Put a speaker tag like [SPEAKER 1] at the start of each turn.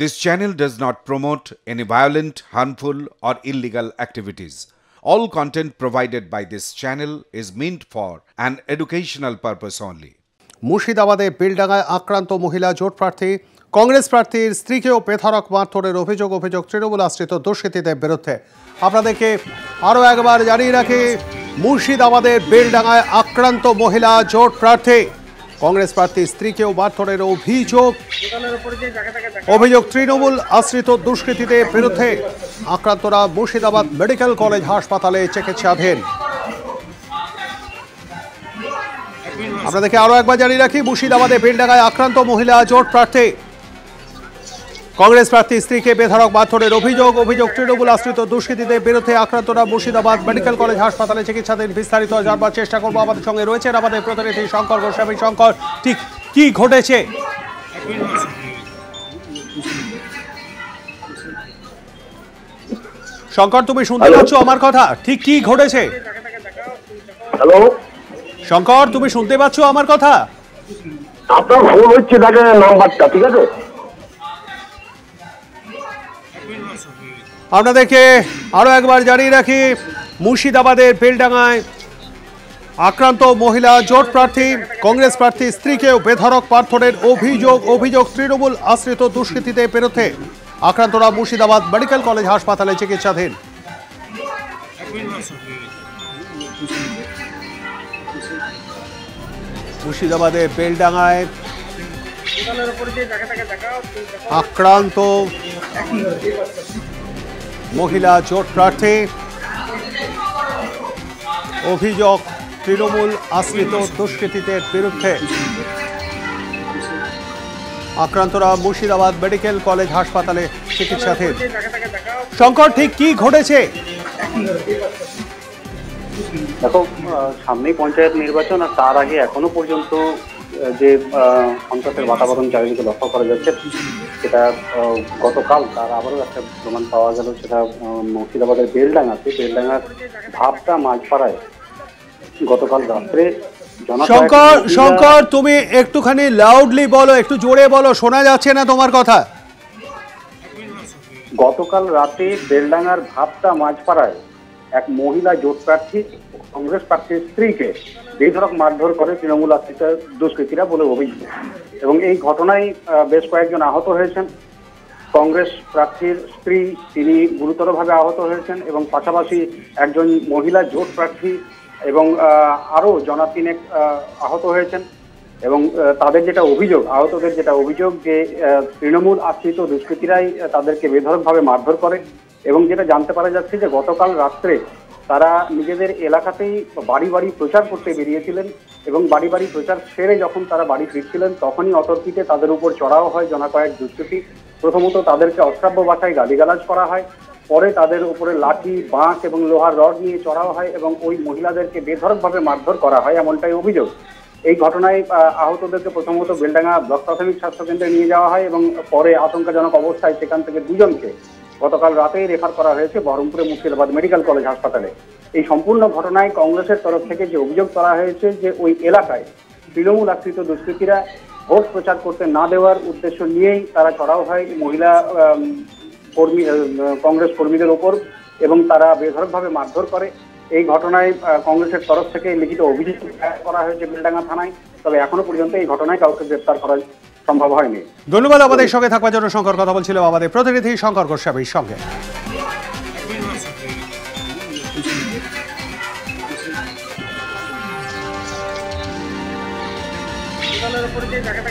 [SPEAKER 1] This channel does not promote any violent, harmful, or illegal activities. All content provided by this channel is meant for an educational purpose only.
[SPEAKER 2] মুর্শিদাবাদে বেলডাঙ্গায় আক্রান্ত মহিলা জোট প্রার্থী কংগ্রেস প্রার্থীর স্ত্রীকেও বেধড়ক মারধরের অভিযোগ অভিযোগ তৃণমূল আশ্রিত দুষ্কৃতীদের বিরুদ্ধে আপনাদেরকে আরও একবার জানিয়ে রাখি মুর্শিদাবাদের বেলডাঙ্গায় আক্রান্ত মহিলা জোট প্রার্থী কংগ্রেস প্রার্থীর স্ত্রীকেও মারধরের অভিযোগ। অভিযোগ তৃণমূল আশ্রিত দুষ্কৃতীদের বিরুদ্ধে আক্রান্তরা মুর্শিদাবাদ মেডিকেল কলেজ হাসপাতালে চিকিৎসাধীন। আপনাদেরকে আরও একবার জানিয়ে রাখি মুর্শিদাবাদে বেলডাঙ্গায় আক্রান্ত মহিলা জোট প্রার্থী। কংগ্রেস প্রার্থী স্ত্রীকে বেধড়ক মারধরের অভিযোগ অভিযোগ তৃণমূল আশ্রিত দুষ্কৃতীদের বিরুদ্ধে আক্রান্তরা মুর্শিদাবাদ মেডিকেল কলেজ হাসপাতালে চিকিৎসাধীন বিস্তারিত জানবার চেষ্টা করব। আমাদের সঙ্গে রয়েছেন আমাদের প্রতিনিধি শঙ্কর গোস্বামী। শঙ্কর ঠিক কি ঘটেছে? শঙ্কর তুমি শুনতে পাচ্ছ আমার কথা? ঠিক কি ঘটেছে?
[SPEAKER 3] হ্যালো
[SPEAKER 2] শঙ্কর তুমি শুনতে পাচ্ছ আমার কথা?
[SPEAKER 3] আপনার ফোন হচ্ছে দেখেন নাম্বারটা ঠিক আছে?
[SPEAKER 2] আপনাদেরকে আরও একবার জানিয়ে রাখি, মুর্শিদাবাদের বেলডাঙ্গায় আক্রান্ত মহিলা জোট প্রার্থী, কংগ্রেস প্রার্থী স্ত্রীকেও বেধড়ক মারধরের অভিযোগ অভিযোগ তৃণমূল আশ্রিত দুষ্কৃতীদের বিরুদ্ধে আক্রান্তরা মুর্শিদাবাদ মেডিকেল কলেজ হাসপাতালে চিকিৎসাধীন। মুর্শিদাবাদের বেলডাঙ্গায় আক্রান্ত মহিলা জোট প্রার্থী। অভিযোগ, তৃণমূল আশ্রিত দুষ্কৃতীদের বিরুদ্ধে। আক্রান্তরা মুর্শিদাবাদ মেডিকেল কলেজ হাসপাতালে চিকিৎসাধীন। শঙ্কর ঠিক কি ঘটেছে?
[SPEAKER 4] দেখো সামনেই পঞ্চায়েত নির্বাচন আর তার আগে এখনও পর্যন্ত যে সন্ত্রাসের বাতাবরণ চারিদিকে লক্ষ্য করা যাচ্ছে সেটা গতকাল তার আবারও একটা প্রমাণ পাওয়া গেল সেটা মুর্শিদাবাদের বেলডাঙ্গাতে বেলডাঙ্গার ভাবটা মাঝপাড়ায় গতকাল রাত্রে
[SPEAKER 2] শঙ্কর শঙ্কর তুমি একটুখানি লাউডলি বলো একটু জোরে বলো শোনা যাচ্ছে না তোমার কথা?
[SPEAKER 4] গতকাল রাতে বেলডাঙ্গার ভাবটা মাঝপাড়ায় মহিলা জোট প্রার্থী কংগ্রেস প্রার্থীর স্ত্রীকে বেধরক মারধর করে তৃণমূল আশ্রিত দুষ্কৃতীরা বলে অভিযোগ। এবং এই ঘটনায় বেশ কয়েকজন আহত হয়েছেন। কংগ্রেস প্রার্থীর স্ত্রী তিনি গুরুতরভাবে আহত হয়েছেন এবং পাশাপাশি একজন মহিলা জোট প্রার্থী এবং আরও জনা তিনেক আহত হয়েছেন। এবং তাদের যেটা অভিযোগ, আহতদের যেটা অভিযোগ যে তৃণমূল আশ্রিত দুষ্কৃতীরাই তাদেরকে বেধরকভাবে মারধর করে। এবং যেটা জানতে পারা যাচ্ছে যে গতকাল রাত্রে তারা নিজেদের এলাকাতেই বাড়ি বাড়ি প্রচার করতে বেরিয়েছিলেন এবং বাড়ি বাড়ি প্রচার সেরে যখন তারা বাড়ি ফিরছিলেন, তখনই অতর্কিতে তাদের উপর চড়াও হয় জনা কয়েক দুষ্কৃতী। প্রথমত তাদেরকে অশ্রাব্য ভাষায় গালিগালাজ করা হয়, পরে তাদের উপরে লাঠি বাঁশ এবং লোহার রড নিয়ে চড়াও হয় এবং ওই মহিলাদেরকে বেধড়কভাবে মারধর করা হয় এমনটাই অভিযোগ। এই ঘটনায় আহতদেরকে প্রথমত বেলডাঙ্গা ব্লক প্রাথমিক স্বাস্থ্যকেন্দ্রে নিয়ে যাওয়া হয় এবং পরে আশঙ্কাজনক অবস্থায় সেখান থেকে দুজনকে গতকাল রাতেই রেফার করা হয়েছে বহরমপুরে মুর্শিদাবাদ মেডিকেল কলেজ হাসপাতালে। এই সম্পূর্ণ ঘটনায় কংগ্রেসের তরফ থেকে যে অভিযোগ করা হয়েছে যে ওই এলাকায় তৃণমূল আশ্রিত দুষ্কৃতীরা ভোট প্রচার করতে না দেওয়ার উদ্দেশ্য নিয়েই তারা চড়াও হয় মহিলা কর্মী কংগ্রেস কর্মীদের ওপর এবং তারা বেধড়কভাবে মারধর করে। এই ঘটনায় কংগ্রেসের তরফ থেকে লিখিত অভিযোগ করা হয়েছে বেলডাঙ্গা থানায়, তবে এখনও পর্যন্ত এই ঘটনায় কাউকে গ্রেপ্তার করা সম্ভব হয়নি।
[SPEAKER 2] ধন্যবাদ আমাদের সঙ্গে থাকবার জন্য শঙ্কর কথা বলছিল আমাদের প্রতিনিধি শঙ্কর গোস্বামীর সঙ্গে।
[SPEAKER 5] উপরে যে দেখা